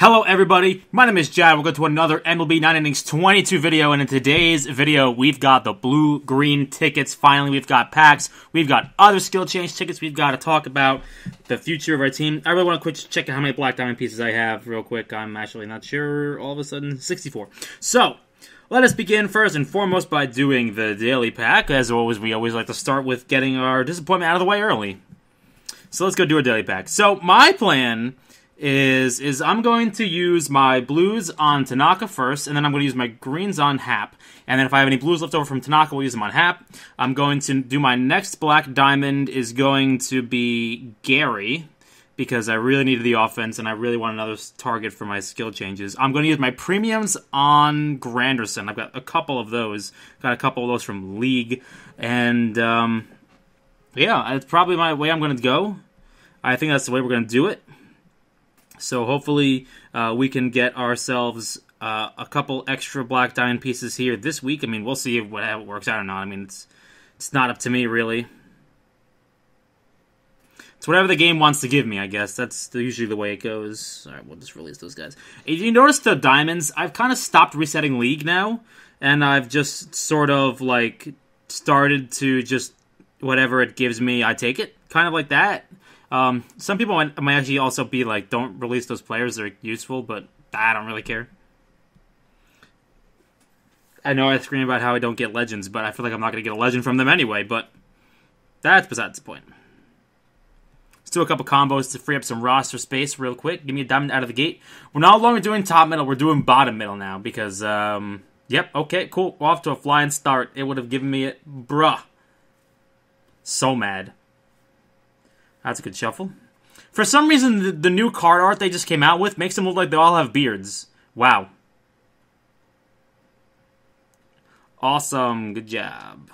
Hello everybody, my name is Jad. Welcome to another MLB 9 Innings 22 video, and in today's video, we've got the blue-green tickets. Finally, we've got packs, we've got other skill change tickets, we've got to talk about the future of our team. I really want to quick check how many black diamond pieces I have real quick. I'm actually not sure all of a sudden. 64. So, let us begin first and foremost by doing the daily pack. As always, we always like to start with getting our disappointment out of the way early. So let's go do a daily pack. So my plan is is I'm going to use my blues on Tanaka first, and then I'm going to use my greens on Happ. And then if I have any blues left over from Tanaka, we'll use them on Happ. I'm going to do my next black diamond is going to be Gary because I really needed the offense and I really want another target for my skill changes. I'm going to use my premiums on Granderson. I've got a couple of those. Got a couple of those from League, and um, yeah, it's probably my way I'm going to go. I think that's the way we're going to do it. So hopefully uh, we can get ourselves uh, a couple extra black diamond pieces here this week. I mean, we'll see what how it works out or not. I mean, it's it's not up to me really. It's whatever the game wants to give me, I guess. That's usually the way it goes. All right, we'll just release those guys. If You notice the diamonds? I've kind of stopped resetting league now, and I've just sort of like started to just whatever it gives me, I take it, kind of like that. Um, some people might, might actually also be like, don't release those players; they're useful, but I don't really care. I know I scream about how I don't get legends, but I feel like I'm not going to get a legend from them anyway. But that's besides the point. Let's do a couple combos to free up some roster space real quick. Give me a diamond out of the gate. We're no longer doing top middle; we're doing bottom middle now because, um, yep, okay, cool. Off to a flying start. It would have given me it, bruh. So mad. That's a good shuffle. For some reason, the, the, new card art they just came out with makes them look like they all have beards. Wow. Awesome. Good job.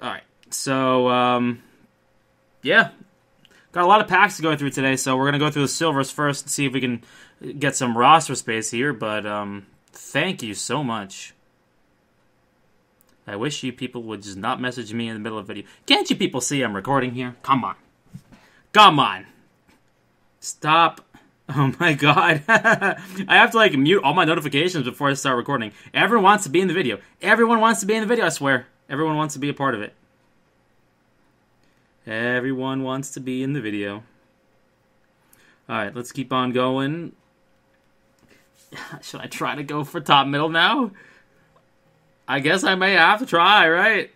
Alright. So, um, yeah. Got a lot of packs to go through today, so we're going to go through the silvers first and see if we can get some roster space here, but, um, thank you so much. I wish you people would just not message me in the middle of video. Can't you people see I'm recording here? Come on. Come on. Stop. Oh my god. I have to like mute all my notifications before I start recording. Everyone wants to be in the video. Everyone wants to be in the video, I swear. Everyone wants to be a part of it. Everyone wants to be in the video. Alright, let's keep on going. Should I try to go for top middle now? I guess I may have to try, right?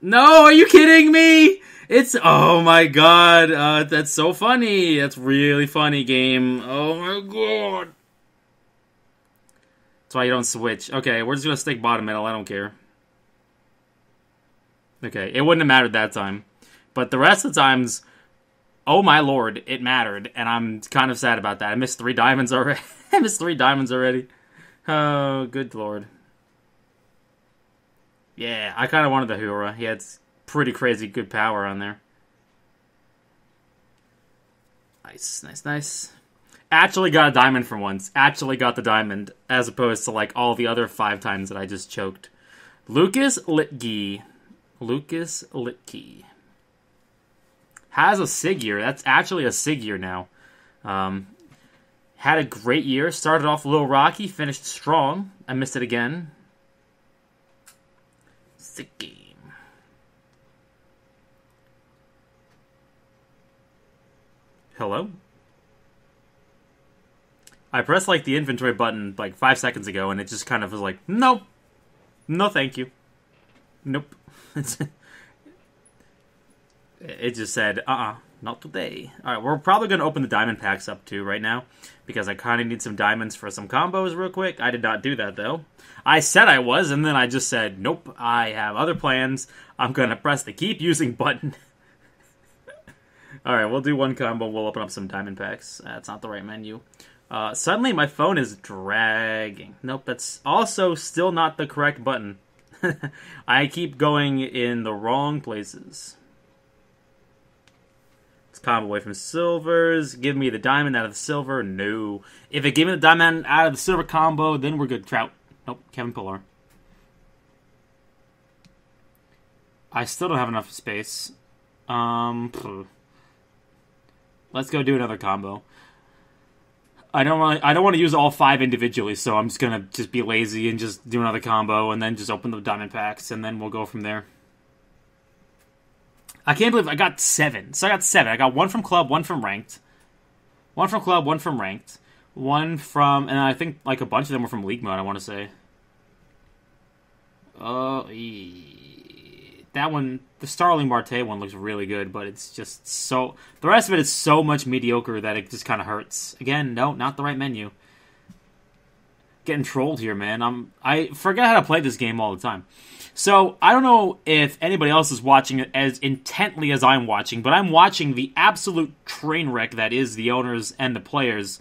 No, are you kidding me? It's oh my god, uh, that's so funny. That's really funny, game. Oh my god. That's why you don't switch. Okay, we're just gonna stick bottom middle. I don't care. Okay, it wouldn't have mattered that time, but the rest of the times, oh my lord, it mattered, and I'm kind of sad about that. I missed three diamonds already. I missed three diamonds already. Oh, good lord. Yeah, I kind of wanted the Hura. He had pretty crazy good power on there. Nice, nice, nice. Actually got a diamond for once. Actually got the diamond, as opposed to like all the other five times that I just choked. Lucas Luetge. Lucas Luetge. Has a SIG year. That's actually a SIG year now. Um, had a great year. Started off a little rocky, finished strong. I missed it again the game. Hello? I pressed like the inventory button like five seconds ago and it just kind of was like, nope. No thank you. Nope. it just said, uh-uh, not today. Alright, we're probably going to open the diamond packs up too right now because I kind of need some diamonds for some combos real quick. I did not do that though. I said I was, and then I just said, nope, I have other plans. I'm going to press the keep using button. Alright, we'll do one combo. We'll open up some diamond packs. That's not the right menu. Uh, suddenly my phone is dragging. Nope, that's also still not the correct button. I keep going in the wrong places. Let's combo away from silvers. Give me the diamond out of the silver. No. If it gave me the diamond out of the silver combo, then we're good. Trout. Nope, Kevin Pillar. I still don't have enough space. Um, let's go do another combo. I don't want I don't want to use all five individually, so I'm just gonna just be lazy and just do another combo and then just open the diamond packs and then we'll go from there. I can't believe I got seven. So I got seven. I got one from club, one from ranked, one from club, one from ranked, one from, and I think like a bunch of them were from league mode. I want to say. Uh, that one, the Starling Marte one looks really good, but it's just so. The rest of it is so much mediocre that it just kind of hurts. Again, no, not the right menu. Getting trolled here, man. I'm I forget how to play this game all the time. So I don't know if anybody else is watching it as intently as I'm watching, but I'm watching the absolute train wreck that is the owners and the players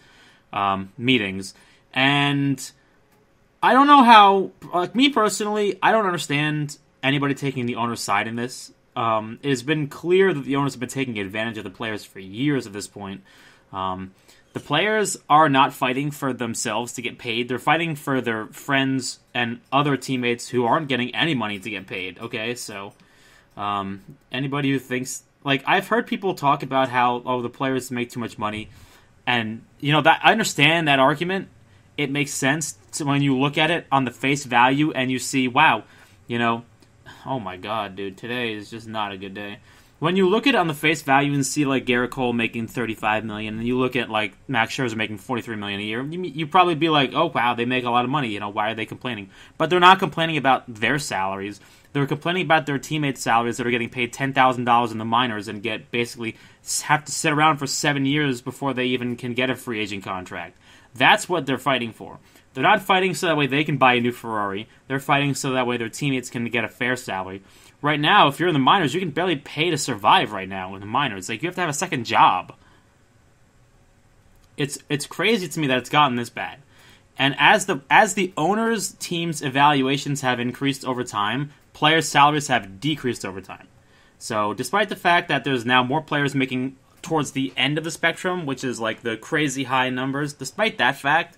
um, meetings, and I don't know how. Like me personally, I don't understand anybody taking the owner's side in this. Um, it has been clear that the owners have been taking advantage of the players for years at this point. Um, the players are not fighting for themselves to get paid. They're fighting for their friends and other teammates who aren't getting any money to get paid. Okay, so um, anybody who thinks like I've heard people talk about how oh the players make too much money, and you know that I understand that argument. It makes sense when you look at it on the face value and you see wow, you know, oh my god, dude, today is just not a good day when you look at it on the face value and see like Gerrit Cole making 35 million and you look at like Max Scherzer making 43 million a year, you you probably be like, "Oh wow, they make a lot of money, you know, why are they complaining?" But they're not complaining about their salaries. They're complaining about their teammates' salaries that are getting paid $10,000 in the minors and get basically have to sit around for 7 years before they even can get a free agent contract. That's what they're fighting for. They're not fighting so that way they can buy a new Ferrari. They're fighting so that way their teammates can get a fair salary right now, if you're in the minors, you can barely pay to survive right now in the minors. Like you have to have a second job. It's it's crazy to me that it's gotten this bad. And as the as the owners' teams' evaluations have increased over time, players' salaries have decreased over time. So, despite the fact that there's now more players making towards the end of the spectrum, which is like the crazy high numbers, despite that fact,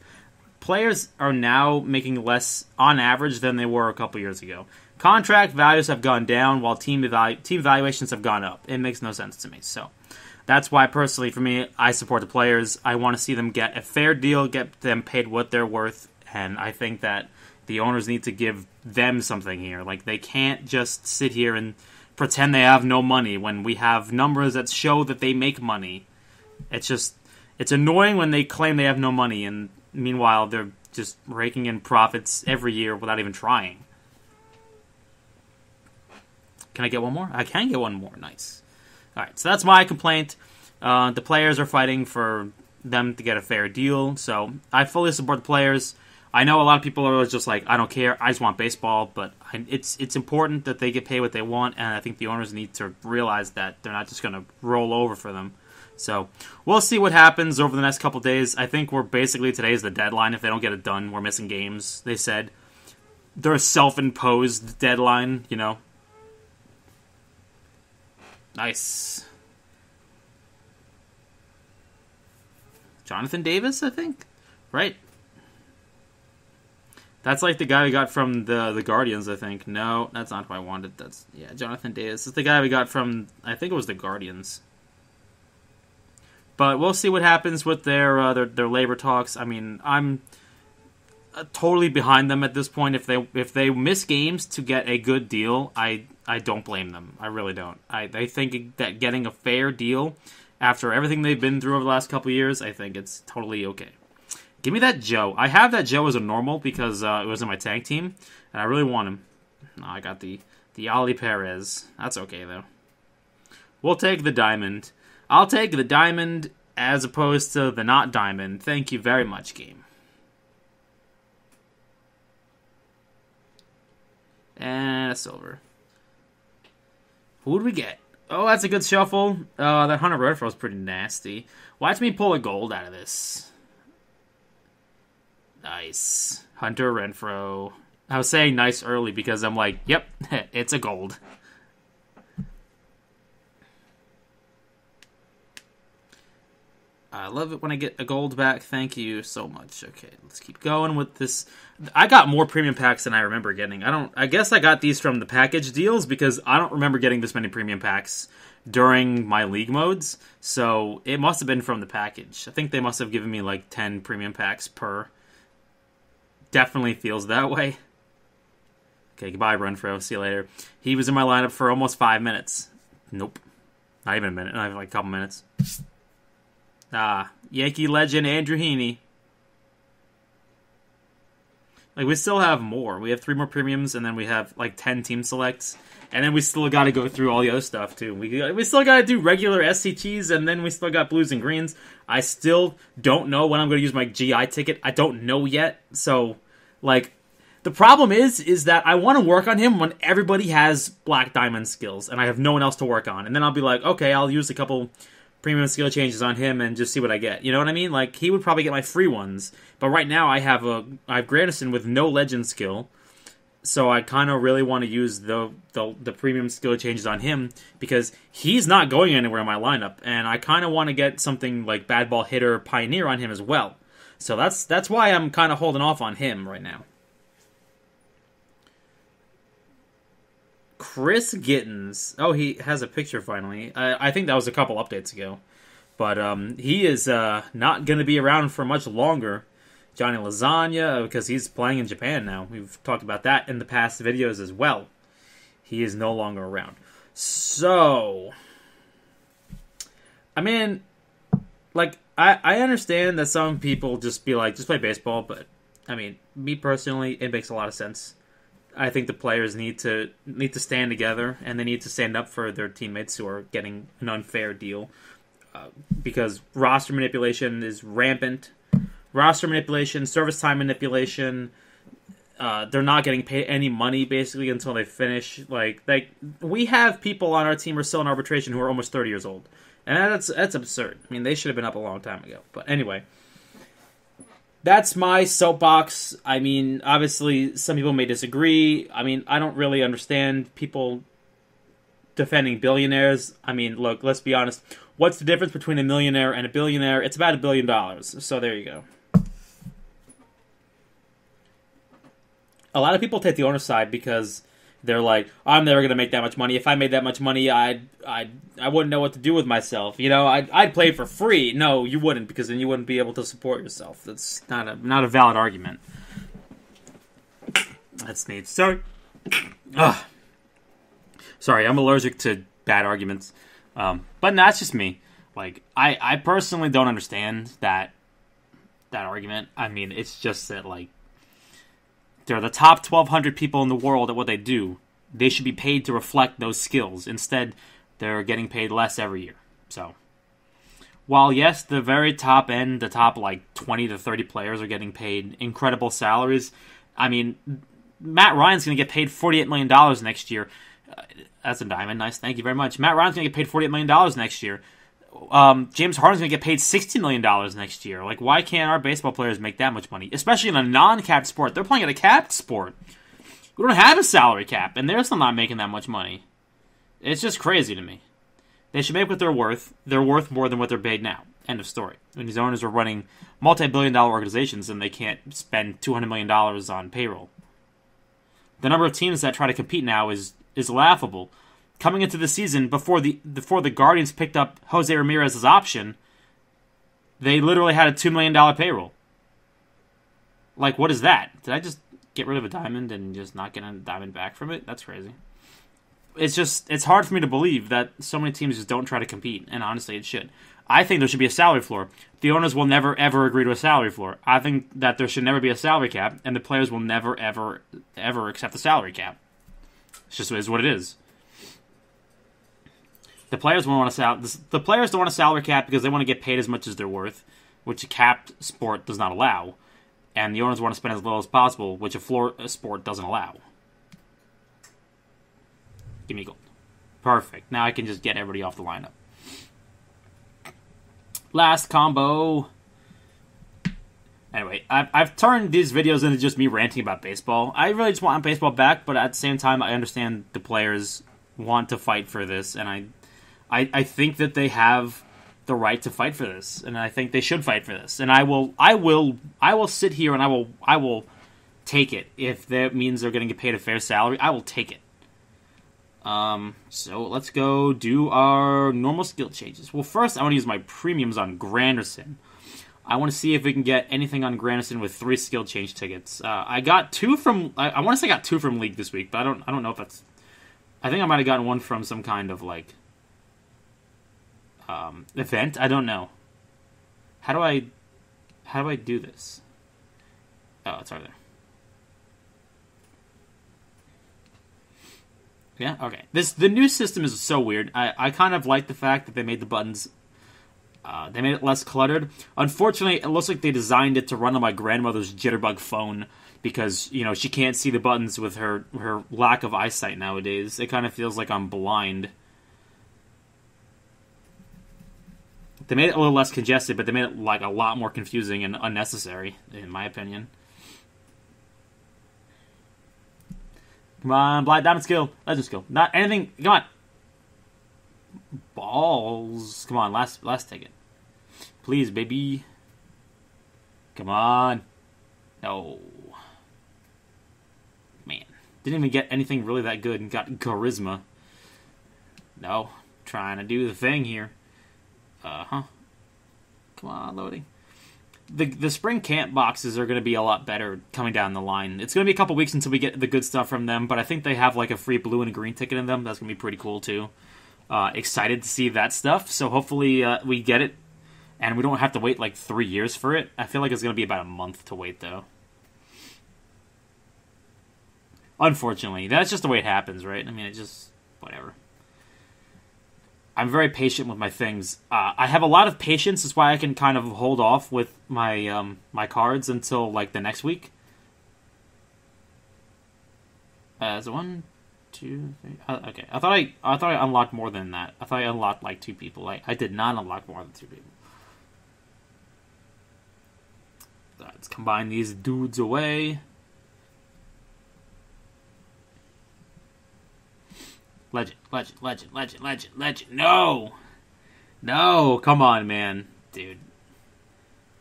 players are now making less on average than they were a couple years ago. Contract values have gone down while team evalu- team valuations have gone up. It makes no sense to me. So that's why personally for me, I support the players. I want to see them get a fair deal, get them paid what they're worth, and I think that the owners need to give them something here. Like they can't just sit here and pretend they have no money when we have numbers that show that they make money. It's just it's annoying when they claim they have no money and meanwhile they're just raking in profits every year without even trying. Can I get one more? I can get one more. Nice. All right, so that's my complaint. Uh, the players are fighting for them to get a fair deal, so I fully support the players. I know a lot of people are just like, I don't care, I just want baseball, but I, it's it's important that they get paid what they want, and I think the owners need to realize that they're not just going to roll over for them. So we'll see what happens over the next couple days. I think we're basically today is the deadline. If they don't get it done, we're missing games. They said their self-imposed deadline. You know, Nice. Jonathan Davis, I think. Right. That's like the guy we got from the the Guardians, I think. No, that's not who I wanted. That's yeah, Jonathan Davis. It's the guy we got from I think it was the Guardians. But we'll see what happens with their uh, their, their labor talks. I mean, I'm totally behind them at this point. If they if they miss games to get a good deal, I I don't blame them. I really don't. I, I think that getting a fair deal after everything they've been through over the last couple years, I think it's totally okay. Give me that Joe. I have that Joe as a normal because uh, it was in my tank team, and I really want him. No, I got the the Ali Perez. That's okay though. We'll take the diamond. I'll take the diamond as opposed to the not diamond. Thank you very much, game. And a silver. Who do we get? Oh, that's a good shuffle. Uh, that Hunter Renfroe is pretty nasty. Watch me pull a gold out of this. Nice. Hunter Renfroe. I was saying nice early because I'm like, yep, it's a gold. I love it when I get a gold back. Thank you so much. Okay, let's keep going with this. I got more premium packs than I remember getting. I don't. I guess I got these from the package deals because I don't remember getting this many premium packs during my league modes. So it must have been from the package. I think they must have given me like ten premium packs per. Definitely feels that way. Okay, goodbye, Renfroe. See you later. He was in my lineup for almost five minutes. Nope. Not even a minute. Not even like a couple minutes. Ah, Yankee legend Andrew Heaney. Like we still have more. We have three more premiums, and then we have like ten team selects, and then we still got to go through all the other stuff too. We we still got to do regular SCTs, and then we still got blues and greens. I still don't know when I'm going to use my GI ticket. I don't know yet. So, like, the problem is, is that I want to work on him when everybody has black diamond skills, and I have no one else to work on. And then I'll be like, okay, I'll use a couple premium skill changes on him and just see what I get. You know what I mean? Like he would probably get my free ones, but right now I have a I have Granderson with no legend skill, so I kind of really want to use the, the the premium skill changes on him because he's not going anywhere in my lineup, and I kind of want to get something like bad ball hitter pioneer on him as well. So that's that's why I'm kind of holding off on him right now. Chris Gittens. Oh, he has a picture finally. I, I think that was a couple updates ago. But um, he is uh, not going to be around for much longer. Johnny Lasagna, because he's playing in Japan now. We've talked about that in the past videos as well. He is no longer around. So, I mean, like, I, I understand that some people just be like, just play baseball, but I mean, me personally, it makes a lot of sense. I think the players need to need to stand together and they need to stand up for their teammates who are getting an unfair deal uh, because roster manipulation is rampant. Roster manipulation, service time manipulation. Uh, they're not getting paid any money basically until they finish. Like, like we have people on our team who are still in arbitration who are almost thirty years old, and that's that's absurd. I mean, they should have been up a long time ago. But anyway, that's my soapbox. I mean, obviously, some people may disagree. I mean, I don't really understand people defending billionaires. I mean, look, let's be honest. What's the difference between a millionaire and a billionaire? It's about a billion dollars. So there you go. A lot of people take the owner's side because they're like, I'm never gonna make that much money. If I made that much money, I'd, I, I wouldn't know what to do with myself. You know, I'd, I'd play for free. No, you wouldn't, because then you wouldn't be able to support yourself. That's not a, not a valid argument. That's neat. Sorry. Ugh. Sorry, I'm allergic to bad arguments. Um, but no, that's just me. Like, I, I personally don't understand that that argument. I mean, it's just that like they're the top 1,200 people in the world at what they do. They should be paid to reflect those skills. Instead, they're getting paid less every year. So, while yes, the very top end, the top like 20 to 30 players are getting paid incredible salaries, I mean, Matt Ryan's going to get paid $48 million next year. Uh, that's a diamond. Nice. Thank you very much. Matt Ryan's going to get paid $48 million next year um, James Harden's going to get paid $60 million next year. Like, why can't our baseball players make that much money? Especially in a non capped sport. They're playing at a capped sport. We don't have a salary cap, and they're still not making that much money. It's just crazy to me. They should make what they're worth. They're worth more than what they're paid now. End of story. When these owners are running multi billion dollar organizations and they can't spend $200 million on payroll. The number of teams that try to compete now is, is laughable coming into the season before the before the Guardians picked up Jose Ramirez's option, they literally had a two million dollar payroll. Like, what is that? Did I just get rid of a diamond and just not get a diamond back from it? That's crazy. It's just it's hard for me to believe that so many teams just don't try to compete, and honestly, it should. I think there should be a salary floor. The owners will never ever agree to a salary floor. I think that there should never be a salary cap, and the players will never ever ever accept the salary cap. It's just is what it is. The players want to sal- the players don't want a salary cap because they want to get paid as much as they're worth, which a capped sport does not allow, and the owners want to spend as little as possible, which a floor sport doesn't allow. Give me gold. Perfect. Now I can just get everybody off the lineup. Last combo. Anyway, I've, I've turned these videos into just me ranting about baseball. I really just want baseball back, but at the same time, I understand the players want to fight for this, and I I, I think that they have the right to fight for this, and I think they should fight for this. And I will, I will, I will sit here and I will, I will take it if that means they're going to get paid a fair salary. I will take it. Um, so let's go do our normal skill changes. Well, first I want to use my premiums on Granderson. I want to see if we can get anything on Granderson with three skill change tickets. Uh, I got two from. I, I want to say I got two from League this week, but I don't. I don't know if that's. I think I might have gotten one from some kind of like um, event. I don't know. How do I? How do I do this? Oh, it's right there. Yeah. Okay. This the new system is so weird. I I kind of like the fact that they made the buttons uh, they made it less cluttered. Unfortunately, it looks like they designed it to run on my grandmother's jitterbug phone because you know she can't see the buttons with her her lack of eyesight nowadays. It kind of feels like I'm blind. They made it a little less congested, but they made it like a lot more confusing and unnecessary, in my opinion. Come on, blind diamond skill, legend skill, not anything. Come on, balls. Come on, last last ticket. Please, baby. Come on. No. Man. Didn't even get anything really that good and got charisma. No. Trying to do the thing here. Uh huh. Come on, loading. The, the spring camp boxes are going to be a lot better coming down the line. It's going to be a couple weeks until we get the good stuff from them, but I think they have like a free blue and a green ticket in them. That's going to be pretty cool too. Uh, excited to see that stuff. So hopefully uh, we get it and we don't have to wait like three years for it. I feel like it's going to be about a month to wait, though. Unfortunately, that's just the way it happens, right? I mean, it just whatever. I'm very patient with my things. Uh, I have a lot of patience. That's why I can kind of hold off with my um, my cards until like the next week. Uh, is one, two, three? Uh, okay, I thought I I thought I unlocked more than that. I thought I unlocked like two people. I I did not unlock more than two people. Let's combine these dudes away. Legend, legend, legend, legend, legend, legend. No! No! Come on, man. Dude.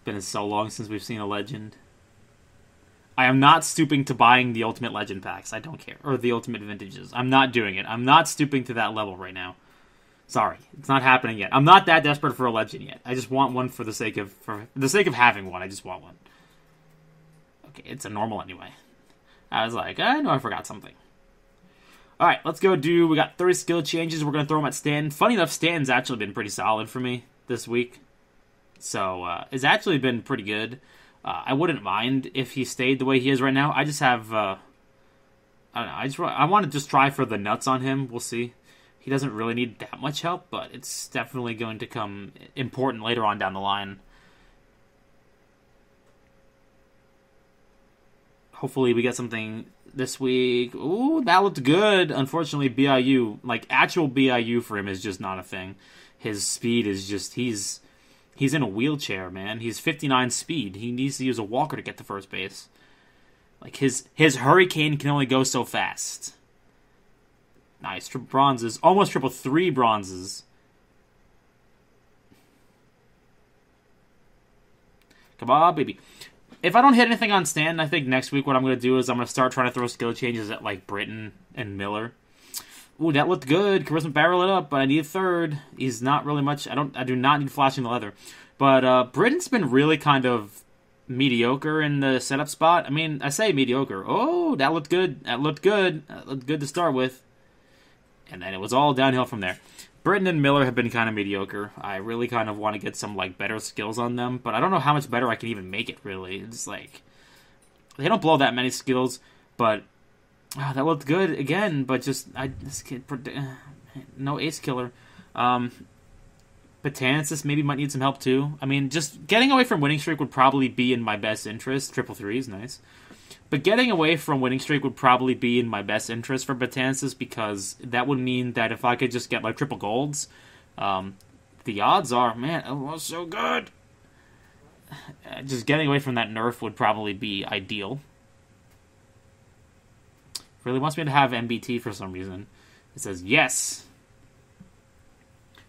Been so long since we've seen a legend. I am not stooping to buying the Ultimate Legend packs. I don't care. Or the Ultimate Vintages. I'm not doing it. I'm not stooping to that level right now. Sorry, it's not happening yet. I'm not that desperate for a legend yet. I just want one for the sake of for the sake of having one. I just want one Okay, it's a normal anyway. I was like, I know I forgot something. All right, let's go do. We got three skill changes. We're gonna throw them at Stan. Funny enough, Stan's actually been pretty solid for me this week, so uh, it's actually been pretty good. Uh, I wouldn't mind if he stayed the way he is right now. I just have, uh, I don't know. I just I want to just try for the nuts on him. We'll see. He doesn't really need that much help, but it's definitely going to come important later on down the line. Hopefully we get something this week. Ooh, that looked good. Unfortunately, BIU, like actual BIU for him is just not a thing. His speed is just he's he's in a wheelchair, man. He's 59 speed. He needs to use a walker to get to first base. Like his his hurricane can only go so fast. Nice triple bronzes, almost triple three bronzes. Come on, baby if I don't hit anything on Stan, I think next week what I'm going to do is I'm going to start trying to throw skill changes at like Britton and Miller. Ooh, that looked good. Charisma barrel it up, but I need a third. He's not really much. I don't. I do not need flashing the leather. But uh, Britton's been really kind of mediocre in the setup spot. I mean, I say mediocre. Oh, that looked good. That looked good. That looked good to start with. And then it was all downhill from there. Britton and Miller have been kind of mediocre. I really kind of want to get some like better skills on them, but I don't know how much better I can even make it. Really, it's like they don't blow that many skills, but oh, that looked good again. But just I this kid, no ace killer. Um, Betances maybe might need some help too. I mean, just getting away from winning streak would probably be in my best interest. Triple three is nice. But getting away from winning streak would probably be in my best interest for Betances because that would mean that if I could just get like triple golds, um, the odds are, man, it was so good. Just getting away from that nerf would probably be ideal. Really wants me to have MBT for some reason. It says yes.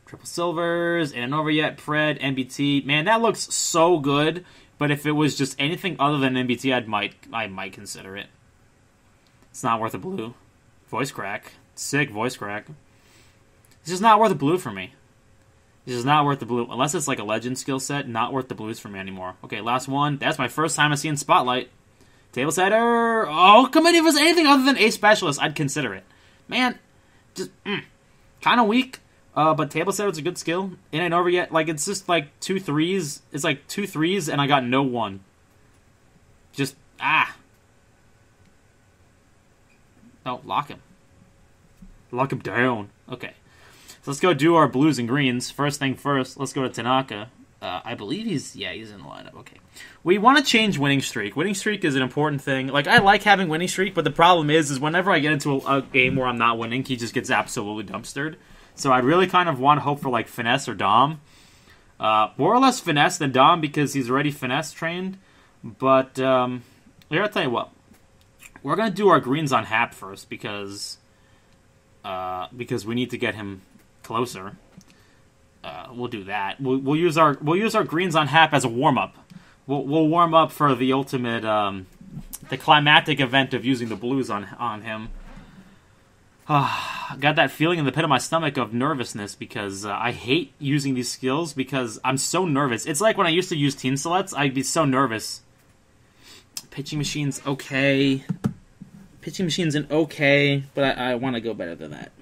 Triple silvers, and over yet, Pred, MBT. Man, that looks so good. But if it was just anything other than MBT, I'd might I might consider it. It's not worth a blue. Voice crack. Sick voice crack. It's just not worth a blue for me. It's just not worth the blue. Unless it's like a legend skill set, not worth the blues for me anymore. Okay, last one. That's my first time I see in Spotlight. Table setter. Oh, come on. If it was anything other than a specialist, I'd consider it. Man, just mm, kind of weak. Uh, but table setter's a good skill. It ain't over yet. Like it's just like two threes. It's like two threes, and I got no one. Just ah. Oh, lock him. Lock him down. Okay. So let's go do our blues and greens. First thing first, let's go to Tanaka. Uh, I believe he's yeah he's in the lineup. Okay, we want to change winning streak. Winning streak is an important thing. Like I like having winning streak, but the problem is is whenever I get into a, a game where I'm not winning, he just gets absolutely dumpstered. So I'd really kind of want to hope for like finesse or dom, uh, more or less finesse than dom because he's already finesse trained. But um, here I'll tell you what, we're gonna do our greens on Happ first because uh, because we need to get him closer. Uh, we'll do that. We'll, we'll, use our we'll use our greens on Hap as a warm up. We'll, we'll warm up for the ultimate, um, the climactic event of using the blues on on him. Uh, got that feeling in the pit of my stomach of nervousness because uh, I hate using these skills because I'm so nervous. It's like when I used to use team selects, I'd be so nervous. Pitching machine's okay. Pitching machine's an okay, but I, I want to go better than that.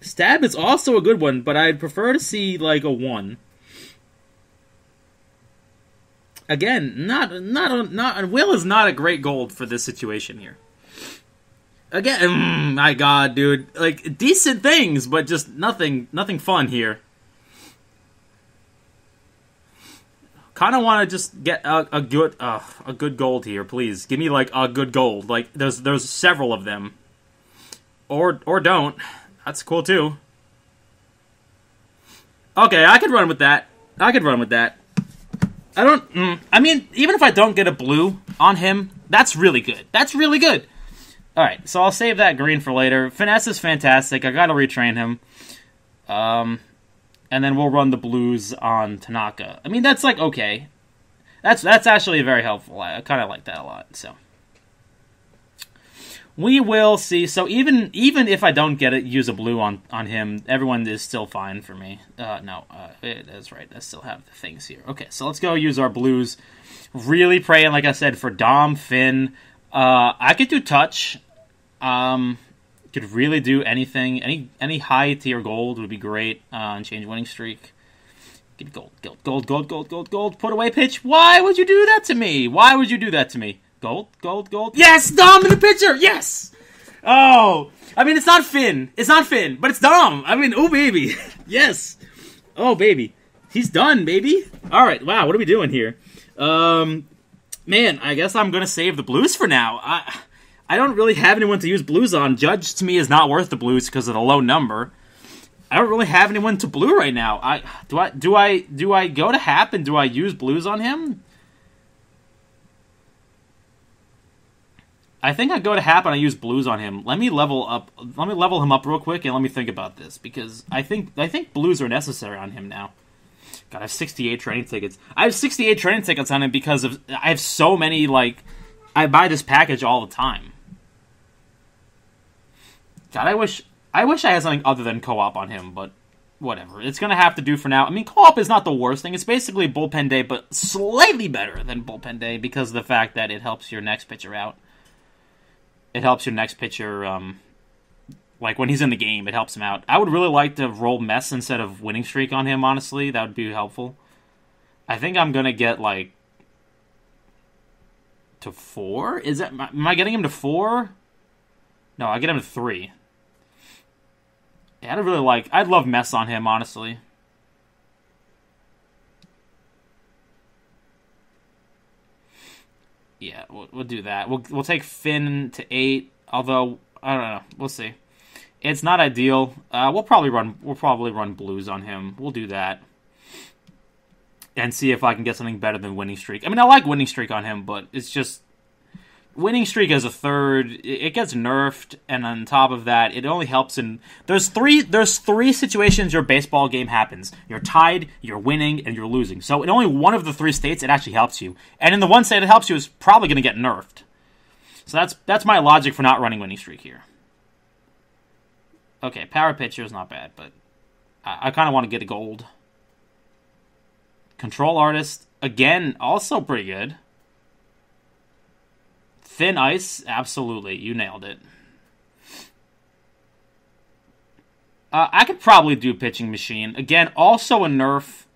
Stab is also a good one, but I'd prefer to see like a one. Again, not not not Will is not a great gold for this situation here. Again, mm, my God, dude, like decent things, but just nothing nothing fun here. Kind of want to just get a, a good uh, a good gold here, please. Give me like a good gold. Like there's there's several of them, or or don't. That's cool too. Okay, I could run with that. I could run with that. I don't. Mm, I mean, even if I don't get a blue on him, that's really good. That's really good. All right, so I'll save that green for later. Finesse is fantastic. I got to retrain him. Um, and then we'll run the blues on Tanaka. I mean, that's like okay. That's that's actually very helpful. I, I kind of like that a lot. So we will see. So even even if I don't get it, use a blue on on him, everyone is still fine for me. Uh, no, uh, is right. I still have the things here. Okay, so let's go use our blues. Really praying, like I said, for Dom Finn. Uh, I could do touch. Um, could really do anything. Any any high tier gold would be great. Uh, and change winning streak. Get gold, gold, gold, gold, gold, gold, gold. Put away pitch. Why would you do that to me? Why would you do that to me? Gold, gold, gold. Yes, Dom in the picture. Yes. Oh, I mean, it's not Finn. It's not Finn, but it's Dom. I mean, oh baby, yes. Oh baby, he's done, baby. All right, wow. What are we doing here? Um, man, I guess I'm gonna save the blues for now. I, I don't really have anyone to use blues on. Judge to me is not worth the blues because of the low number. I don't really have anyone to blue right now. I do I do I do I go to Happ and do I use blues on him? I think I go to Happ and I use blues on him. Let me level up. Let me level him up real quick and let me think about this because I think I think blues are necessary on him now. God, I have 68 training tickets. I have 68 training tickets on him because of I have so many like I buy this package all the time. God, I wish I wish I had something other than co-op on him, but whatever. It's gonna have to do for now. I mean, co-op is not the worst thing. It's basically bullpen day, but slightly better than bullpen day because of the fact that it helps your next pitcher out it helps your next pitcher. Um, like when he's in the game, it helps him out. I would really like to roll mess instead of winning streak on him. Honestly, that would be helpful. I think I'm gonna get like to four. Is that am I getting him to four? No, I get him to three. Yeah, I'd really like. I'd love mess on him, honestly. Yeah, we'll, we'll do that. We'll we'll take Finn to eight. Although I don't know, we'll see. It's not ideal. Uh, we'll probably run. We'll probably run blues on him. We'll do that, and see if I can get something better than winning streak. I mean, I like winning streak on him, but it's just winning streak as a third, it gets nerfed, and on top of that, it only helps in there's three there's three situations your baseball game happens. You're tied, you're winning, and you're losing. So in only one of the three states, it actually helps you, and in the one state it helps you is probably going to get nerfed. So that's that's my logic for not running winning streak here. Okay, power pitcher is not bad, but I, I kind of want to get a gold. Control artist again, also pretty good. Thin ice, absolutely. You nailed it. Uh, I could probably do pitching machine again. Also a nerf,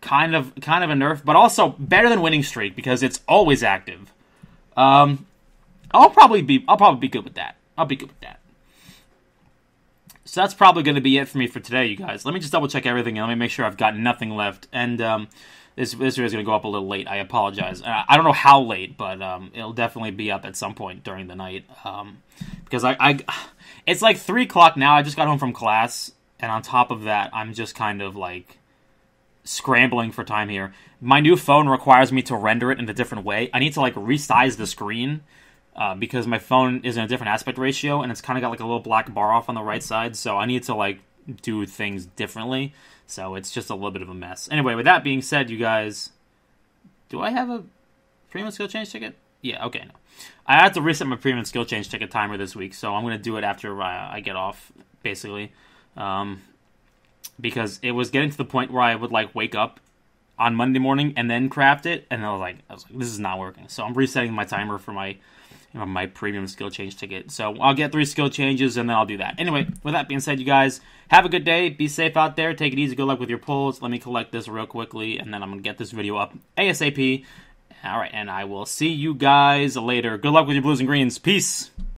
kind of, kind of a nerf, but also better than winning streak because it's always active. Um, I'll probably be, I'll probably be good with that. I'll be good with that. So that's probably going to be it for me for today, you guys. Let me just double check everything and let me make sure I've got nothing left. And um, this this video is going to go up a little late. I apologize. Uh, I don't know how late, but um, it'll definitely be up at some point during the night. Um, because I, I, it's like three o'clock now. I just got home from class, and on top of that, I'm just kind of like scrambling for time here. My new phone requires me to render it in a different way. I need to like resize the screen uh, because my phone is in a different aspect ratio, and it's kind of got like a little black bar off on the right side. So I need to like do things differently. So it's just a little bit of a mess. Anyway, with that being said, you guys, do I have a premium skill change ticket? Yeah, okay. No. I had to reset my premium skill change ticket timer this week, so I'm going to do it after uh, I get off, basically. Um, because it was getting to the point where I would like wake up on Monday morning and then craft it, and I was like, I was like, this is not working. So I'm resetting my timer for my my premium skill change ticket. So I'll get three skill changes and then I'll do that. Anyway, with that being said, you guys have a good day. Be safe out there. Take it easy. Good luck with your pulls. Let me collect this real quickly and then I'm gonna get this video up ASAP. All right, and I will see you guys later. Good luck with your blues and greens. Peace.